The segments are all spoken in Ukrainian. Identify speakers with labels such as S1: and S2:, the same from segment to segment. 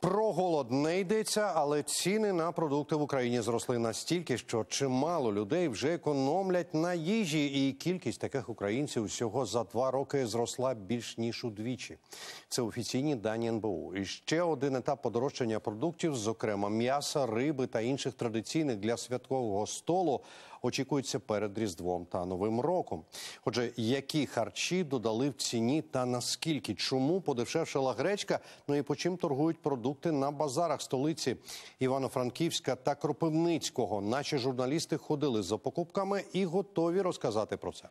S1: Про голод не йдеться, але ціни на продукти в Україні зросли настільки, що чимало людей вже економлять на їжі, і кількість таких українців всього за два роки зросла більш ніж удвічі. Це офіційні дані НБУ. І ще один етап подорожчання продуктів, зокрема м'яса, риби та інших традиційних для святкового столу, очікується перед Різдвом та Новим роком. Отже, які харчі додали в ціні та наскільки? Чому подешевшала гречка? Ну і по чим торгують продукти на базарах столиці Івано-Франківська та Кропивницького? Наші журналісти ходили за покупками і готові розказати про це.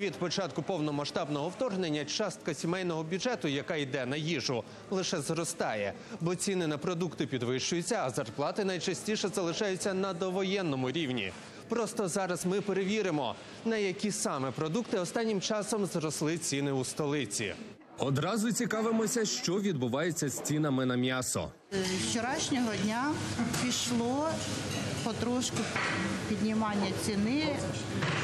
S2: Від початку повномасштабного вторгнення частка сімейного бюджету, яка йде на їжу, лише зростає, бо ціни на продукти підвищуються, а зарплати найчастіше залишаються на довоєнному рівні. Просто зараз ми перевіримо, на які саме продукти останнім часом зросли ціни у столиці.
S3: Одразу цікавимося, що відбувається з цінами на м'ясо.
S4: З вчорашнього дня пішло потрошку піднімання ціни.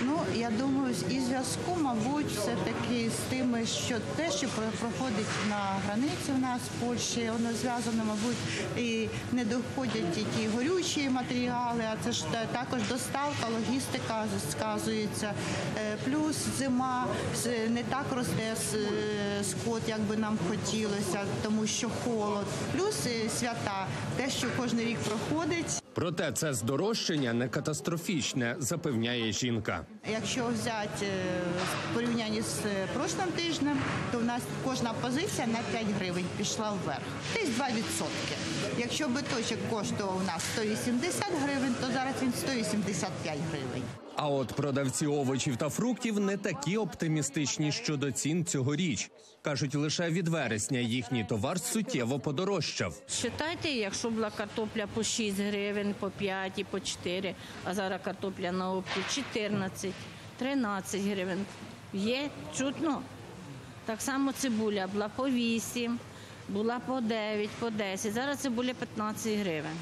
S4: Ну, я думаю, і зв'язку, мабуть, все-таки з тими, що те, що проходить на границі у нас в Польщі, воно зв'язано, мабуть, і не доходять ті горючі матеріали, а це ж також доставка, логістика сказується. Е, Плюс зима не так росте е, скот, як би нам хотілося, тому що холод. Плюс е, свята, те, що кожен рік проходить.
S3: Проте це здорожчання не катастрофічне, запевняє жінка.
S4: Якщо взяти е, в порівнянні з е, прошлим тижнем, то в нас кожна позиція на 5 гривень пішла вверх. Десь 2%. Якщо биточок коштував у нас 180 гривень, то зараз він 185 гривень.
S3: А от продавці овочів та фруктів не такі оптимістичні щодо цін цьогоріч. кажуть, лише від вересня їхній товар суттєво подорожчав.
S5: Считайте, якщо була картопля по 6 гривень, по 5 і по 4, а зараз картопля на опті 14, 13 гривень. Є чутно. Так само цибуля була по 8, була по 9, по 10. Зараз цибуля 15 гривень.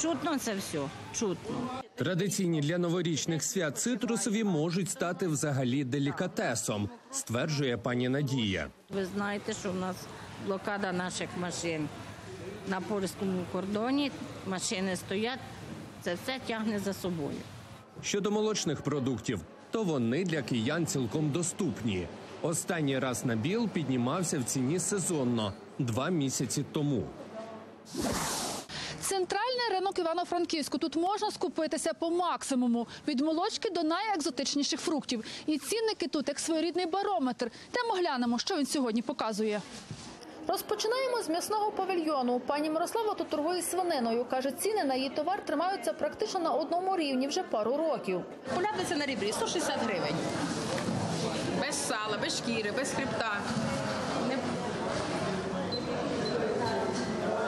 S5: Чутно це все, чутно.
S3: Традиційні для новорічних свят цитрусові можуть стати взагалі делікатесом, стверджує пані Надія.
S5: Ви знаєте, що в нас блокада наших машин на польському кордоні. Машини стоять, це все тягне за собою.
S3: Щодо молочних продуктів, то вони для киян цілком доступні. Останній раз набіл піднімався в ціні сезонно два місяці тому.
S6: Центральний ринок Івано-Франківську. Тут можна скупитися по максимуму від молочки до найекзотичніших фруктів. І цінники тут як своєрідний барометр. Темо глянемо, що він сьогодні показує. Розпочинаємо з м'ясного павільйону. Пані Мирослава тут торгує свининою. Каже, ціни на її товар тримаються практично на одному рівні вже пару років.
S7: Полядниця на ребрі 160 гривень. Без сала, без шкіри, без хребта. Не...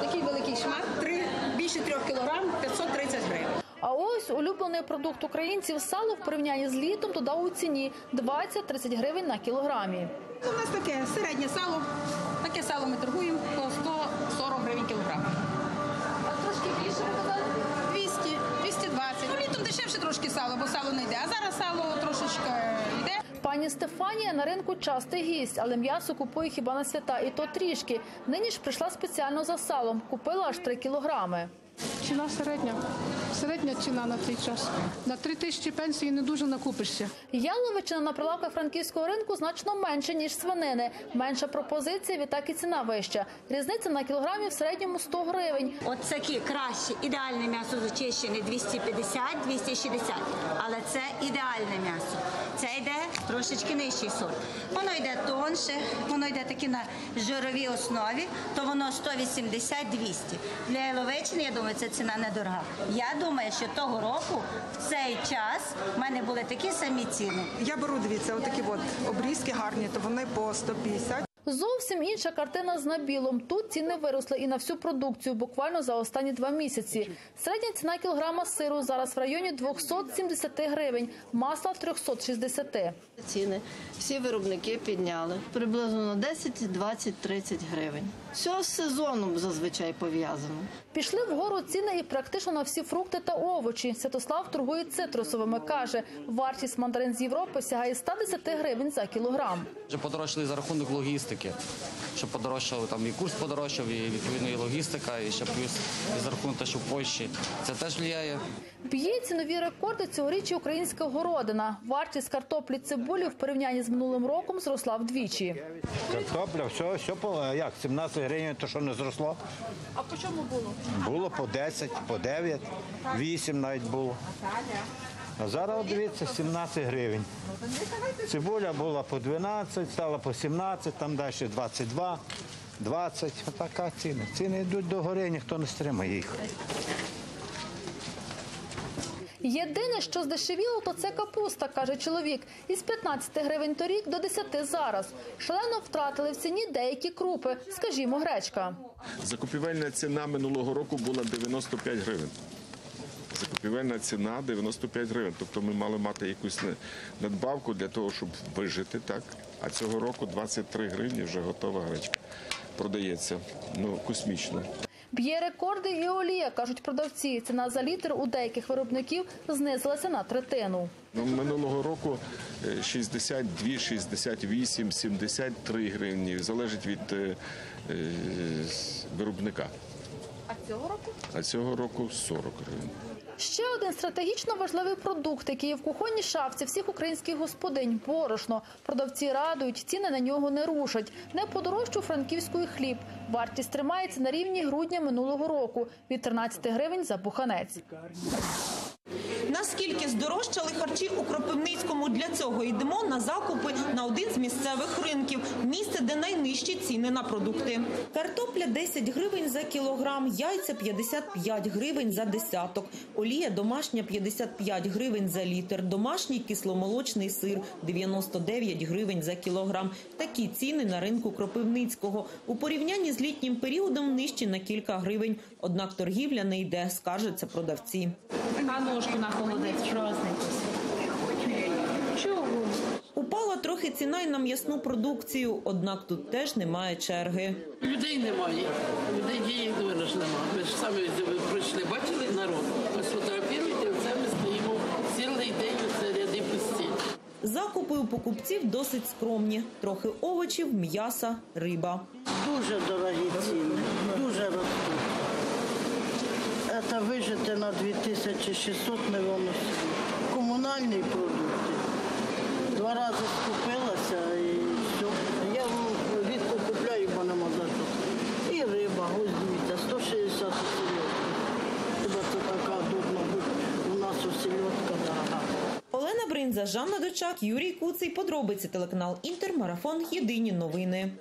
S7: Такий великий шмат, три, більше трьох кілограм, 530 гривень.
S6: А ось улюблений продукт українців сало в порівнянні з літом додав у ціні 20-30 гривень на кілограмі.
S7: У нас таке середнє сало. Сало ми торгуємо по 140 гривень кілограм.
S6: А трошки більше
S7: 200, 220. Ну, літом дешевше трошки сало, бо сало не йде. А зараз сало трошечки йде.
S6: Пані Стефанія на ринку частий гість, але м'ясо купує хіба на свята, і то трішки. Нині ж прийшла спеціально за салом, купила аж 3 кілограми.
S8: Ціна середня. Середня ціна на цей час. На три тисячі пенсії не дуже накупишся.
S6: Яловичина на прилавках франківського ринку значно менше, ніж свинини. Менша пропозиція, відтак і ціна вища. Різниця на кілограмі в середньому 100 гривень.
S9: От такі краще, ідеальне м'ясо зачищене 250-260, але це ідеальне м'ясо. Це йде трошечки нижчий сорт. Воно йде тонше, воно йде таке на жировій основі, то воно 180-200. Для яловичини, я думаю, це ціна недорога. Я думаю, що того року в цей час в мене були такі самі ціни.
S10: Я беру, дивіться, отакі от обрізки гарні, то вони по 150.
S6: Зовсім інша картина з набілом. Тут ціни виросли і на всю продукцію буквально за останні два місяці. Середня ціна кілограма сиру зараз в районі 270 гривень, масла 360.
S11: Ціни всі виробники підняли приблизно на 10, 20, 30 гривень. Все з сезоном зазвичай пов'язано.
S6: Пішли вгору ціни і практично на всі фрукти та овочі. Святослав торгує цитрусовими. Каже, вартість мандарин з Європи сягає 110 гривень за кілограм.
S12: Вже подорожчали за рахунок логістики. Таке. Що подорожчав, там і курс подорожчав, і відповідно і логістика, і ще плюс і за рахунок що в Польщі. Це теж впливає.
S6: Б'є цінові рекорди цьогоріч українська городина. Вартість картоплі цибулі в порівнянні з минулим роком зросла вдвічі.
S13: Картопля, все, все по як 17 гривень, то що не зросло.
S6: А по чому було?
S13: Було по 10, по 9, 8 навіть було. А зараз дивіться 17 гривень. Цибуля була по 12, стала по 17, там далі 22, 20. Отака ціна. Ціни йдуть до гори, ніхто не стримає їх.
S6: Єдине, що здешевіло, то це капуста, каже чоловік. Із 15 гривень торік до 10 зараз. Шалено втратили в ціні деякі крупи, скажімо, гречка.
S14: Закупівельна ціна минулого року була 95 гривень. Закупівельна ціна 95 гривень. Тобто ми мали мати якусь надбавку для того, щоб вижити, так? А цього року 23 гривні вже готова гречка. Продається. Ну, космічно.
S6: Б'є рекорди і олія, кажуть продавці. Ціна за літр у деяких виробників знизилася на третину.
S14: Ну, минулого року е, 62, 68, 73 гривні. Залежить від е, е, виробника.
S6: А цього року?
S14: А цього року 40 гривень.
S6: Ще один стратегічно важливий продукт, який є в кухонній шафці всіх українських господинь – борошно. Продавці радують, ціни на нього не рушать. Не подорожчу франківської хліб. Вартість тримається на рівні грудня минулого року – від 13 гривень за буханець.
S15: Наскільки здорожчали харчі у Кропивницькому? Для цього йдемо на закупи на один з місцевих ринків. Місце, де найнижчі ціни на продукти. Картопля 10 гривень за кілограм, яйця 55 гривень за десяток. Олія домашня 55 гривень за літр. Домашній кисломолочний сир 99 гривень за кілограм. Такі ціни на ринку Кропивницького. У порівнянні з літнім періодом нижчі на кілька гривень. Однак торгівля не йде, скаржаться продавці.
S5: А ножку на холодець Чого?
S15: Упала трохи ціна й на м'ясну продукцію, однак тут теж немає черги.
S16: Людей немає. Людей дієк думаю, ж немає. Ви ж самі прийшли, бачили народ. Ви сфотографіруєте, оце ми стоїмо цілий день, це ряди пусті.
S15: Закупи у покупців досить скромні. Трохи овочів, м'яса, риба.
S17: Дуже дорогі ціни, дуже ростуть. Це вижити на 2600 не воно. Комунальні продукти. Два рази скупилася і все. Я рідко купляю, бо нема за що. І риба, дивіться, 160 у. Хіба це така дурно бути? У нас у сільотка дорога.
S15: Олена Бринза, Жанна Дочак, Юрій Куций. Подробиці телеканал Інтер. Марафон. Єдині новини.